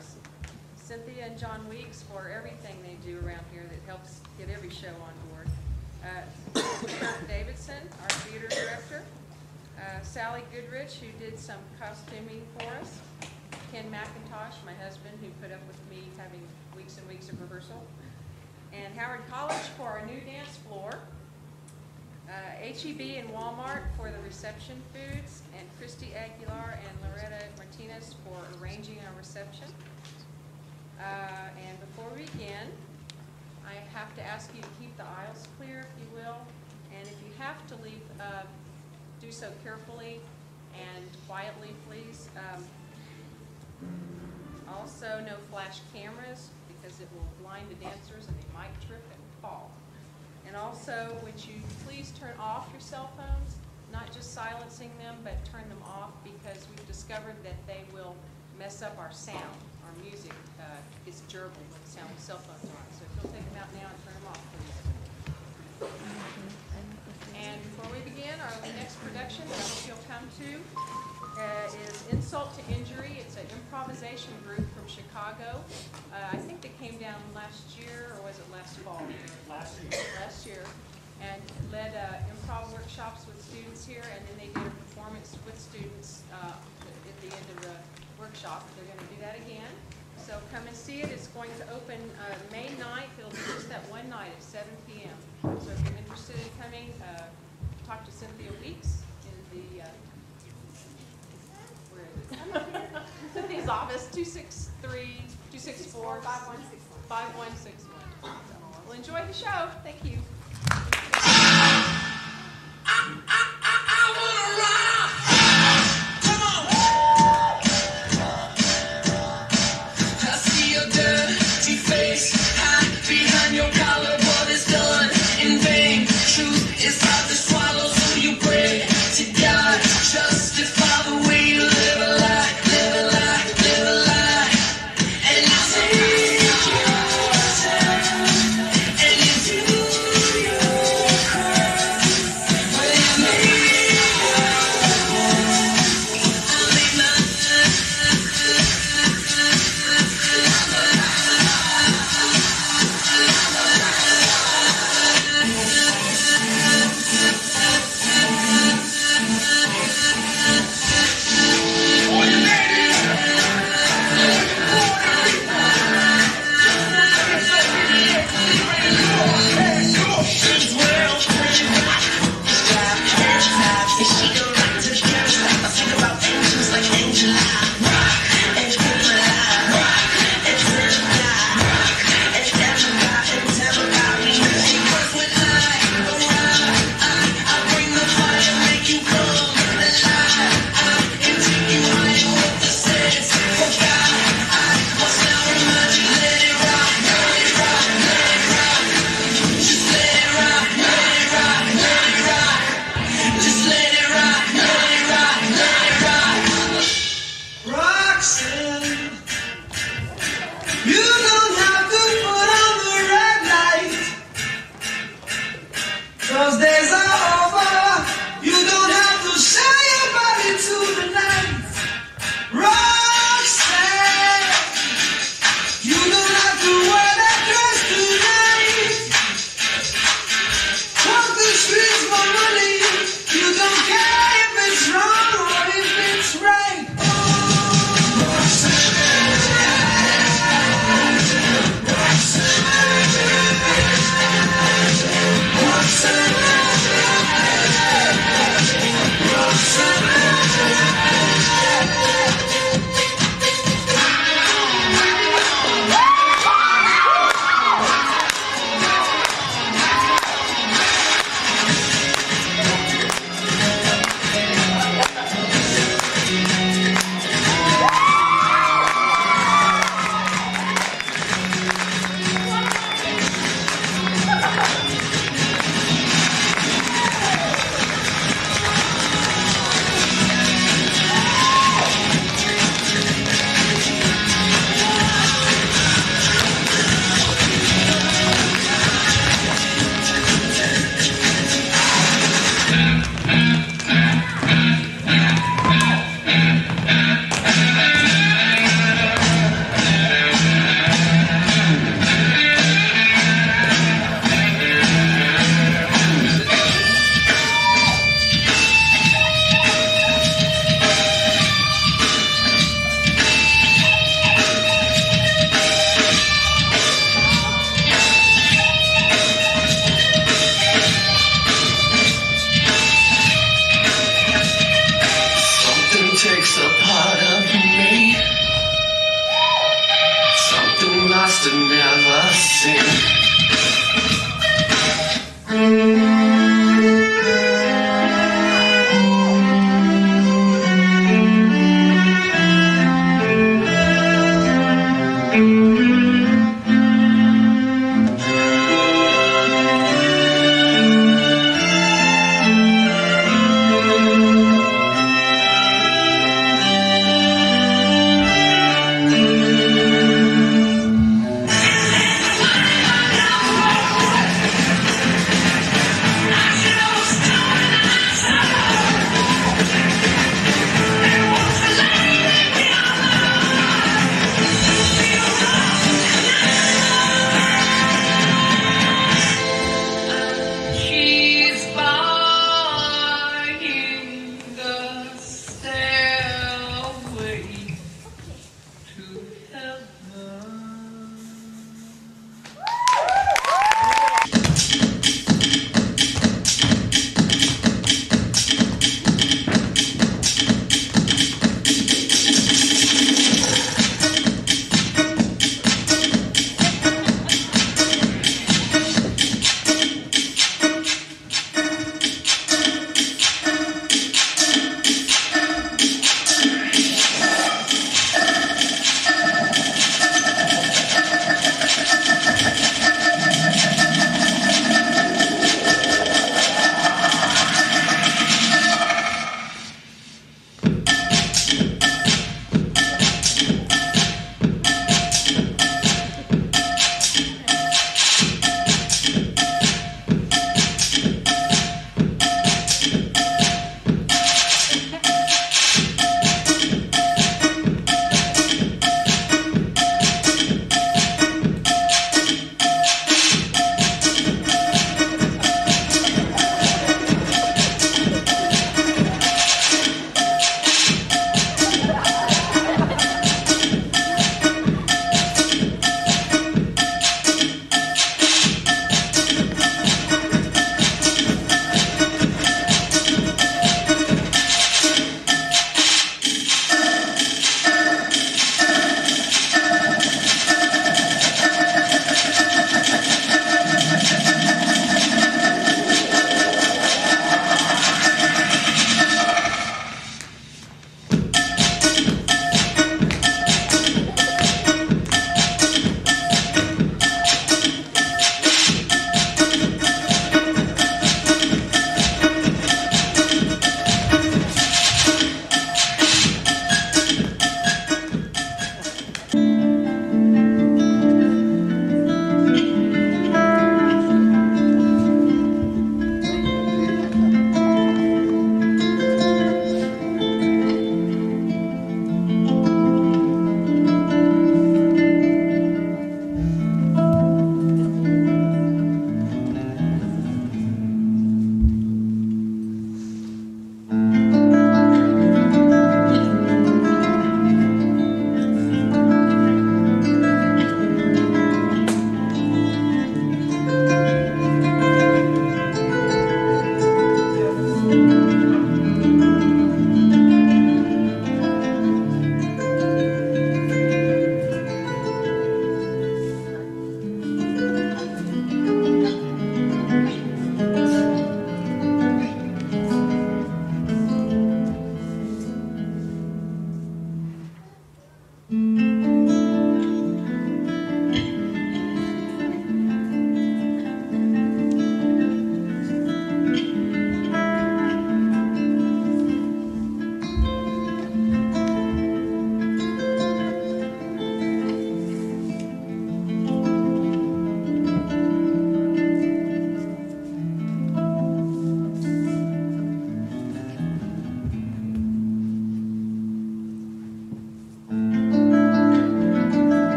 us. Cynthia and John Weeks for everything they do around here that helps get every show on board. Uh, Kirk Davidson, our theater director. Uh, Sally Goodrich, who did some costuming for us. Ken McIntosh, my husband, who put up with me having weeks and weeks of rehearsal. And Howard College for our new dance floor. Uh, HEB and Walmart for the reception foods, and Christy Aguilar and Loretta Martinez for arranging our reception. Uh, And before we begin, I have to ask you to keep the aisles clear, if you will. And if you have to leave, uh, do so carefully and quietly, please. Um, Also, no flash cameras, because it will blind the dancers and they might trip and fall. And also, would you please turn off your cell phones, not just silencing them, but turn them off, because we've discovered that they will mess up our sound, our music uh, is gerbil when the sound, cell phones are on. So if you'll take them out now and turn them off, please. And before we begin, our next production, that I hope you'll come to, uh, is Insult to Injury. It's an improvisation group from Chicago. Uh, I think they came down last year, or was it last fall? Last year. Last year, and led uh, improv workshops with students here, and then they did a performance with students uh, at the end of the workshop. They're going to do that again. So come and see it. It's going to open uh, May 9th. It'll be just that one night at 7 PM. So if you're interested in coming, uh, talk to Cynthia Weeks in the, where is it? Come up here. Cynthia's office, 263, 264. 5161. 5161. Well, enjoy the show. Thank you.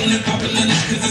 It's on and popping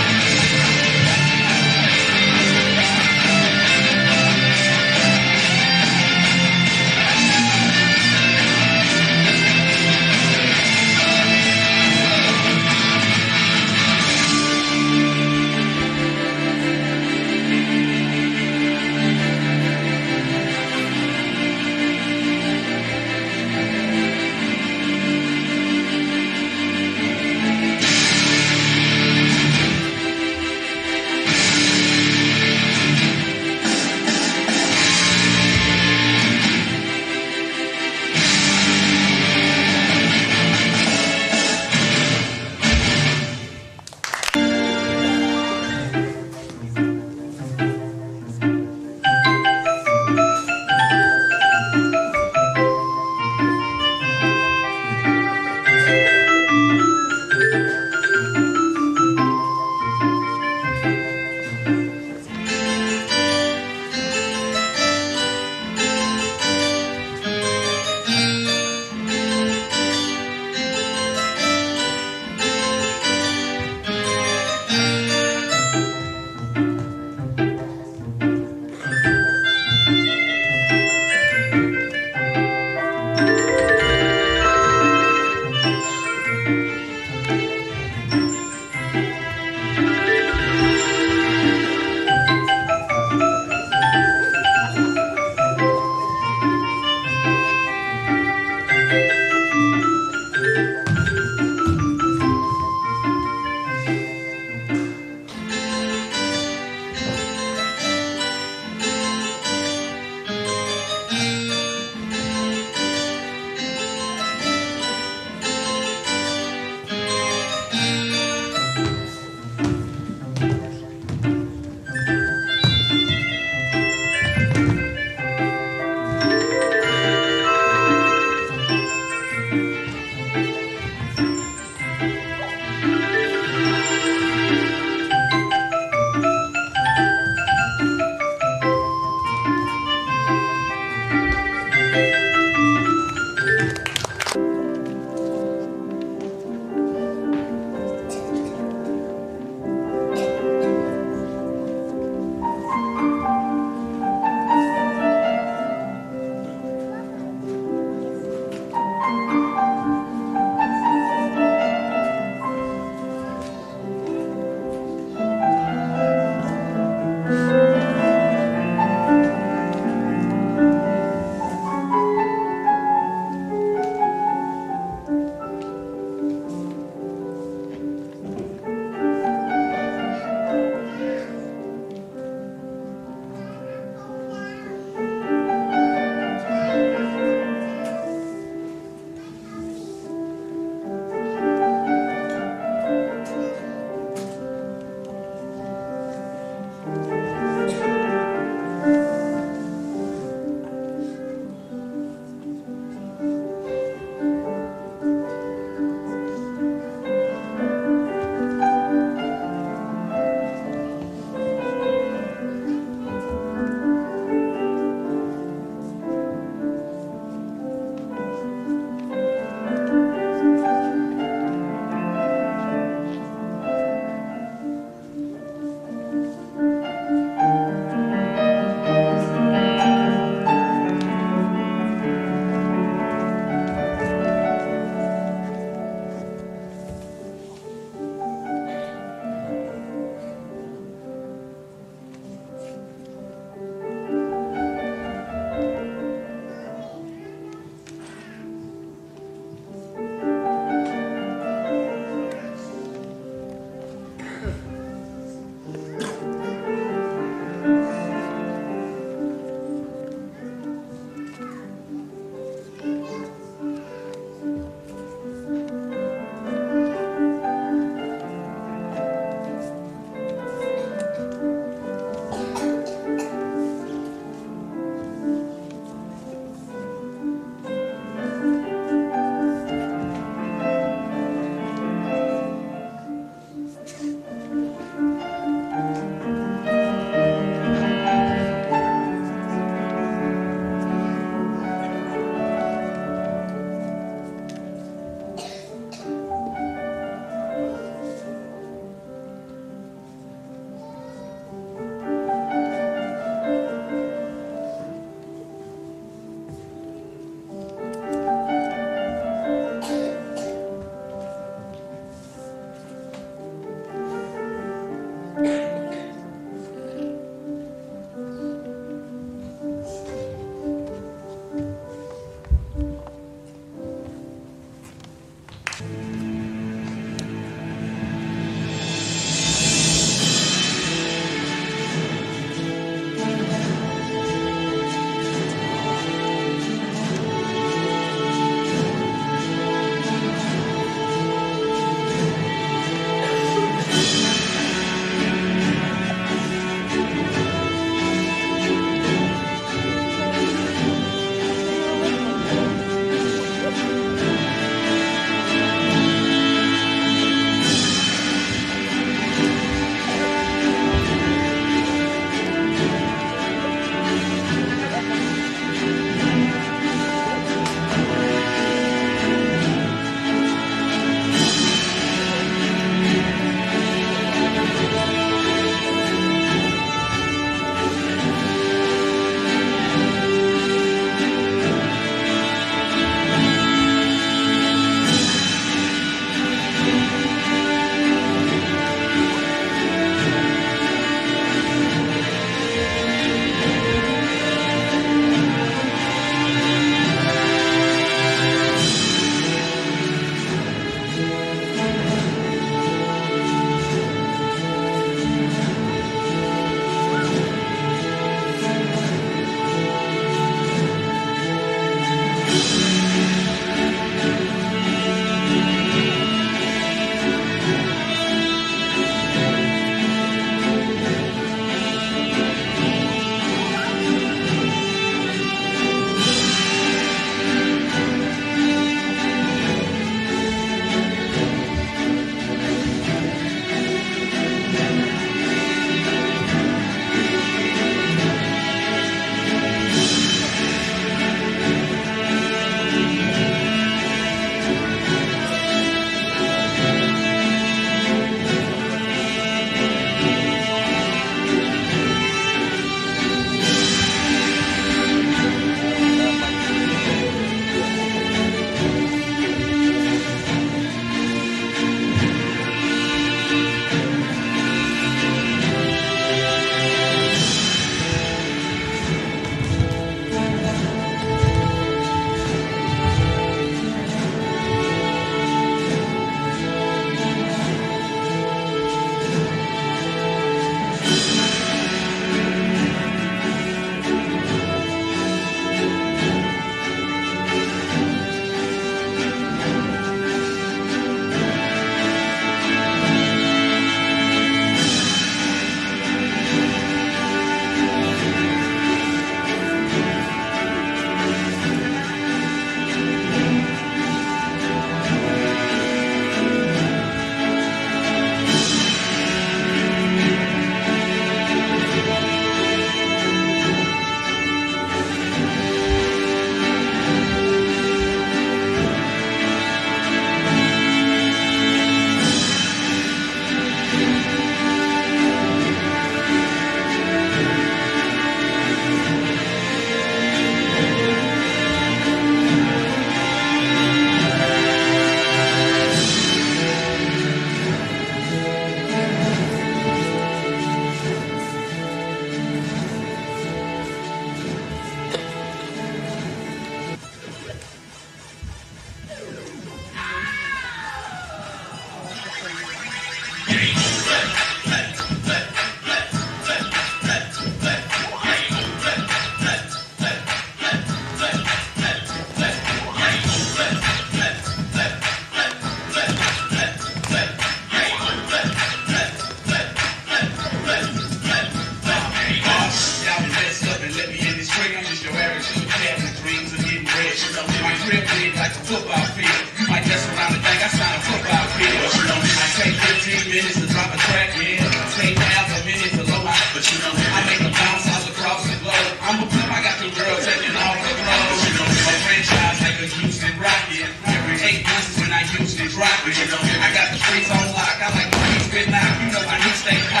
stay